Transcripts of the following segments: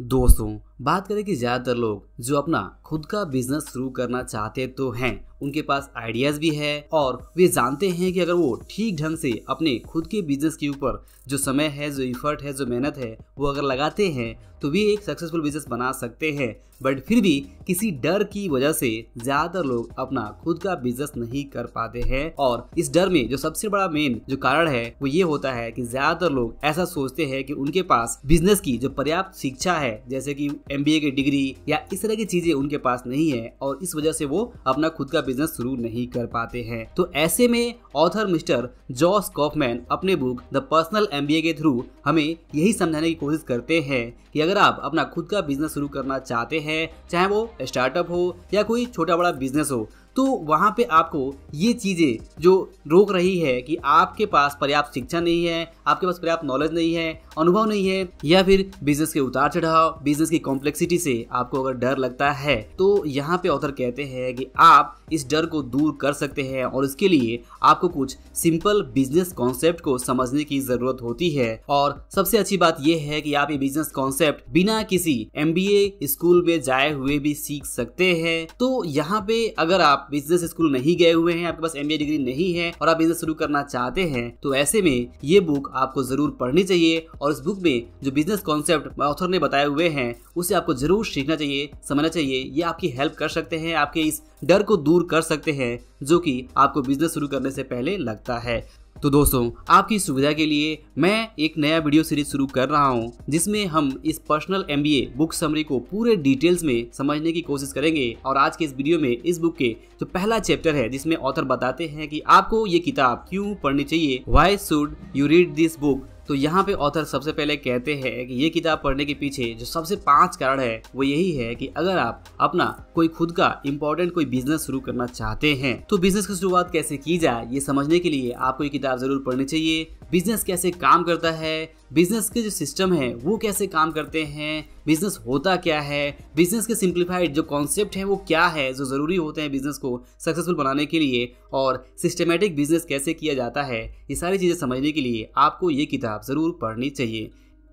दोस्तों बात करें कि ज़्यादातर लोग जो अपना खुद का बिज़नेस शुरू करना चाहते तो हैं, उनके पास आइडियाज़ भी है और वे जानते हैं कि अगर वो ठीक ढंग से अपने खुद के बिज़नेस के ऊपर जो समय है, जो इफर्ट है, जो मेहनत है, वो अगर लगाते हैं तो वे एक सक्सेसफुल बिज़नेस बना सकते हैं। बट फिर भी किसी डर की वजह से ज़्यादातर लोग अपना खुद का बिज़नेस नहीं कर पाते हैं और इस डर में जो सबसे बड़ा मेन जो कारण है, वो ये होता है कि ज़्यादातर लोग ऐसा सोचते हैं कि उनके पास बिज़नेस की जो पर्याप्त शिक्षा है, जैसे कि MBA की डिग्री या इस तरह की चीज़ें उनके पास नहीं है और इस वजह से वो अपना खुद का बिज़नेस शुरू नहीं कर पाते हैं। तो ऐसे में ऑथर मिस्टर जॉस कॉफमैन अपने बुक द पर्सनल एमबीए के थ्रू हमें यही समझाने की कोशिश करते हैं कि अगर आप अपना खुद का बिज़नेस शुरू करना चाहते हैं, चाहे वो स्टार्टअप हो या कोई छोटा बड़ा बिज़नेस हो तो वहाँ पे आपको ये चीज़ें जो रोक रही है कि आपके पास पर्याप्त शिक्षा नहीं है, आपके पास पर्याप्त नॉलेज नहीं है अनुभव नहीं है, या फिर बिज़नेस के उतार चढ़ाव बिज़नेस की कॉम्प्लेक्सिटी से आपको अगर डर लगता है तो यहाँ पे ऑथर कहते हैं कि आप इस डर को दूर कर सकते हैं और इसके लिए आपको कुछ सिंपल बिज़नेस कॉन्सेप्ट को समझने की ज़रूरत होती है। और सबसे अच्छी बात यह है कि आप ये बिज़नेस कॉन्सेप्ट बिना किसी एमबीए स्कूल में जाए हुए भी सीख सकते हैं। तो यहाँ पे अगर आप बिज़नेस स्कूल नहीं गए हुए हैं, आपके पास एमबीए डिग्री नहीं है और आप बिज़नेस शुरू करना चाहते हैं तो ऐसे में ये बुक आपको ज़रूर पढ़नी चाहिए और इस बुक में जो बिज़नेस कॉन्सेप्ट ऑथर ने बताए हुए हैं, उसे आपको ज़रूर सीखना चाहिए, समझना चाहिए। ये आपकी हेल्प कर सकते हैं, आपके इस डर को दूर कर सकते हैं, जो कि आपको बिज़नेस शुरू करने से पहले लगता है। तो दोस्तों, आपकी सुविधा के लिए मैं एक नया वीडियो सीरीज़ शुरू कर रहा हूँ, जिसमें हम इस पर्सनल एमबीए बुक समरी को पूरे डिटेल्स में समझने की कोशिश करेंगे। और आज के इस वीडियो में इस बुक के जो पहला चैप्टर है, जिसमें ऑथर बताते हैं कि आपको ये किताब क्यों पढ़नी चाहिए? Why should you read this book तो यहाँ पे ऑथर सबसे पहले कहते हैं कि ये किताब पढ़ने के पीछे जो सबसे पाँच कारण है, वो यही है कि अगर आप अपना कोई खुद का इम्पोर्टेंट कोई बिज़नेस शुरू करना चाहते हैं तो बिज़नेस की शुरुआत कैसे की जाए, ये समझने के लिए आपको ये किताब ज़रूर पढ़नी चाहिए। बिज़नेस कैसे काम करता है, बिज़नेस के जो सिस्टम है, वो कैसे काम करते हैं, बिज़नेस होता क्या है, बिज़नेस के सिंप्लीफाइड जो कॉन्सेप्ट है, वो क्या है, जो ज़रूरी होते हैं बिज़नेस को सक्सेसफुल बनाने के लिए और सिस्टमेटिक बिज़नेस कैसे किया जाता है, ये सारी चीज़ें समझने के लिए आपको ये किताब ज़रूर पढ़नी चाहिए।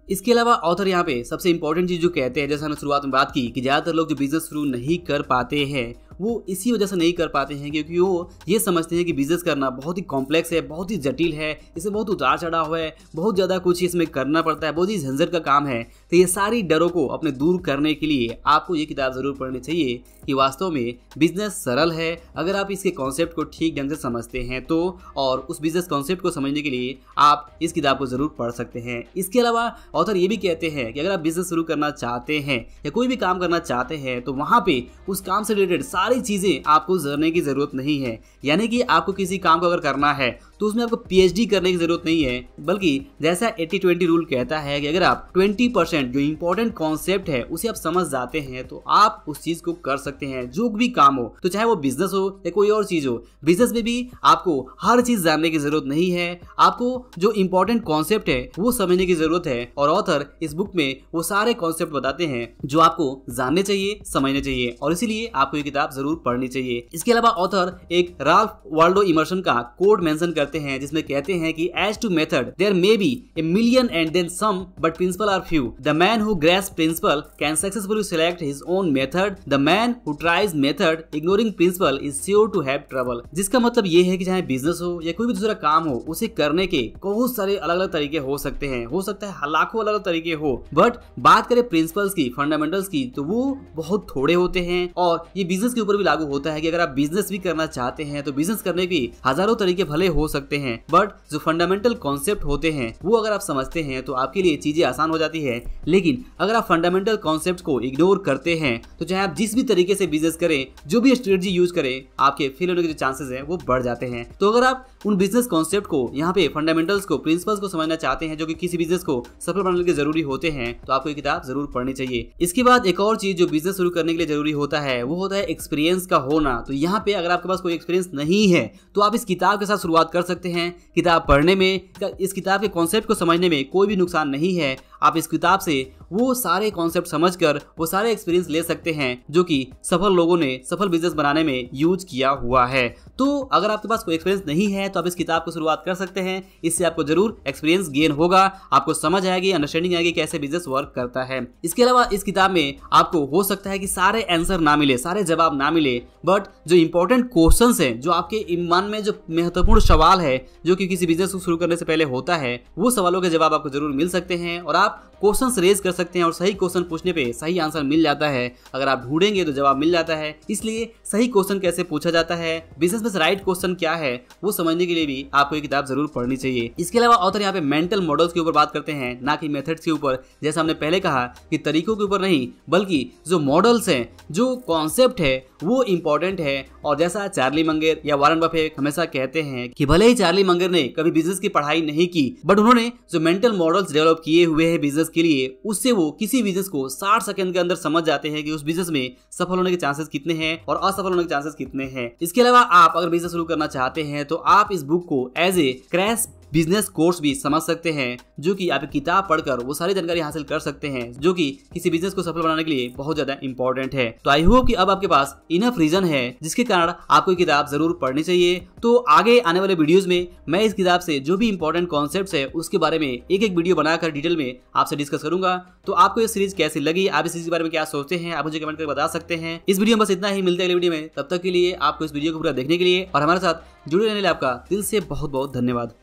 इसके अलावा ऑथर यहाँ पे सबसे इंपॉर्टेंट चीज़ जो कहते हैं, जैसे हमने शुरुआत में बात की कि ज़्यादातर लोग जो बिज़नेस शुरू नहीं कर पाते हैं वो इसी वजह से नहीं कर पाते हैं क्योंकि वो ये समझते हैं कि बिज़नेस करना बहुत ही कॉम्प्लेक्स है, बहुत ही जटिल है इसमें बहुत उतार चढ़ाव है, बहुत ज़्यादा कुछ इसमें करना पड़ता है, बहुत ही झंझट का काम है। तो ये सारी डरों को अपने दूर करने के लिए आपको ये किताब ज़रूर पढ़नी चाहिए कि वास्तव में बिज़नेस सरल है। अगर आप इसके कॉन्सेप्ट को ठीक ढंग से समझते हैं तो और उस बिज़नेस कॉन्सेप्ट को समझने के लिए आप इस किताब को ज़रूर पढ़ सकते हैं। इसके अलावा ऑथर ये भी कहते हैं कि अगर आप बिज़नेस शुरू करना चाहते हैं या कोई भी काम करना चाहते हैं तो वहाँ पर उस काम से रिलेटेड सारी चीज़ें आपको जानने की ज़रूरत नहीं है। यानी कि आपको किसी काम को अगर करना है तो उसमें आपको पीएचडी करने की ज़रूरत नहीं है। बल्कि जैसा 80 20 रूल कहता है कि अगर आप 20 परसेंट जो इंपॉर्टेंट कॉन्सेप्ट है, उसे आप समझ जाते हैं तो आप उस चीज़ को कर सकते हैं, जो भी काम हो। तो चाहे वो बिज़नेस हो या कोई और चीज़ हो बिज़नेस में भी आपको हर चीज़ जानने की ज़रूरत नहीं है। आपको जो इंपॉर्टेंट कॉन्सेप्ट है, वो समझने की ज़रूरत है। और ऑथर इस बुक में वो सारे कॉन्सेप्ट बताते हैं, जो आपको जानने चाहिए, समझने चाहिए। और इसीलिए आपको ये किताब ज़रूर पढ़नी चाहिए। इसके अलावा ऑथर एक राल्फ वाल्डो इमर्शन का कोड मेंशन करते हैं, जिसमें कहते हैं कि as to method there may be a million and then some but principle are few the man who grasps principle can successfully select his own method the man who tries method ignoring principle is sure to have trouble जिसका मतलब ये है कि चाहे business हो या कोई भी दूसरा काम हो, उसे करने के बहुत सारे अलग अलग तरीके हो सकते हैं। हो सकता है लाखों अलग अलग तरीके हो बट बात करें प्रिंसिपल्स की फंडामेंटल्स की तो वो बहुत थोड़े होते हैं। और ये बिज़नेस के ऊपर भी लागू होता है कि अगर आप बिज़नेस भी करना चाहते हैं तो बिज़नेस करने के हज़ारों तरीके भले हो सकते हैं बट जो फंडामेंटल कॉन्सेप्ट होते हैं, वो अगर आप समझते हैं तो आपके लिए चीज़ें आसान हो जाती है। लेकिन अगर आप फंडामेंटल कॉन्सेप्ट को इग्नोर करते हैं तो चाहे आप जिस भी तरीके से बिज़नेस करें, जो भी स्ट्रेटजी यूज़ करें, आपके फेल होने के जो चांसेस हैं, वो बढ़ जाते हैं। तो अगर आप उन बिज़नेस कॉन्सेप्ट को, यहाँ पे फंडामेंटल्स को प्रिंसिपल्स को समझना चाहते हैं, जो कि किसी बिज़नेस को सफल बनाने के ज़रूरी होते हैं तो आपको ये किताब ज़रूर पढ़नी चाहिए। इसके बाद एक और चीज़ जो बिज़नेस शुरू करने के लिए ज़रूरी होता है, वो होता है एक्सपीरियंस का होना तो यहाँ पे अगर आपके पास कोई एक्सपीरियंस नहीं है तो आप इस किताब के साथ शुरुआत कर सकते हैं। किताब पढ़ने में, इस किताब के कॉन्सेप्ट को समझने में कोई भी नुकसान नहीं है। आप इस किताब से वो सारे कॉन्सेप्ट समझकर वो सारे एक्सपीरियंस ले सकते हैं जो कि सफल लोगों ने, सफल बिज़नेस बनाने में यूज़ किया हुआ है। तो अगर आपके पास कोई एक्सपीरियंस नहीं है तो आप इस किताब को शुरुआत कर सकते हैं। इससे आपको ज़रूर एक्सपीरियंस गेन होगा। आपको समझ आएगी अंडरस्टैंडिंग आएगी कैसे बिज़नेस वर्क करता है। इसके अलावा इस किताब में आपको हो सकता है कि सारे आंसर ना मिले, सारे जवाब ना मिले। बट जो इंपॉर्टेंट क्वेश्चन है, जो आपके मन में जो महत्वपूर्ण सवाल है, जो कि किसी बिज़नेस को शुरू करने से पहले होता है, वो सवालों के जवाब आपको ज़रूर मिल सकते हैं। और आप pas. क्वेश्चन रेज कर सकते हैं और सही क्वेश्चन पूछने पे सही आंसर मिल जाता है। अगर आप ढूंढेंगे तो जवाब मिल जाता है। इसलिए सही क्वेश्चन कैसे पूछा जाता है बिज़नेस में राइट क्वेश्चन क्या है, वो समझने के लिए भी आपको ये किताब ज़रूर पढ़नी चाहिए। इसके अलावा ऑथर यहाँ पे मेंटल मॉडल्स के ऊपर बात करते हैं, ना कि मेथड्स के ऊपर। जैसा हमने पहले कहा कि तरीकों के ऊपर नहीं, बल्कि जो मॉडल्स हैं, जो कॉन्सेप्ट है, वो इम्पोर्टेंट है। और जैसा चार्ली मंगेर या वारन बफे हमेशा कहते हैं कि भले ही चार्ली मंगेर ने कभी बिज़नेस की पढ़ाई नहीं की बट उन्होंने जो मेंटल मॉडल्स डेवलप किए हुए हैं बिज़नेस के लिए उससे वो किसी बिज़नेस को 60 सेकंड के अंदर समझ जाते हैं कि उस बिज़नेस में सफल होने के चांसेस कितने हैं और असफल होने के चांसेस कितने हैं। इसके अलावा आप अगर बिज़नेस शुरू करना चाहते हैं तो आप इस बुक को as a crash business course भी समझ सकते हैं, जो कि आप किताब पढ़कर वो सारी जानकारी हासिल कर सकते हैं, जो कि किसी बिज़नेस को सफल बनाने के लिए बहुत ज़्यादा इंपॉर्टेंट है। तो आई होप कि अब आपके पास इनफ रीजन है, जिसके कारण आपको किताब ज़रूर पढ़नी चाहिए। तो आगे आने वाले वीडियोज़ में मैं इस किताब से जो भी इंपॉर्टेंट कॉन्सेप्ट है, उसके बारे में एक एक वीडियो बनाकर डिटेल में आपसे डिस्कस करूँगा। तो आपको ये सीरीज़ कैसी लगी? आप इस सीरीज़ के बारे में क्या सोचते हैं? आप मुझे कमेंट करके बता सकते हैं। इस वीडियो में बस इतना ही। मिलते हैं वीडियो में। तब तक के लिए आपको इस वीडियो को पूरा देखने के लिए और हमारे साथ जुड़े रहने आपका दिल से बहुत बहुत धन्यवाद।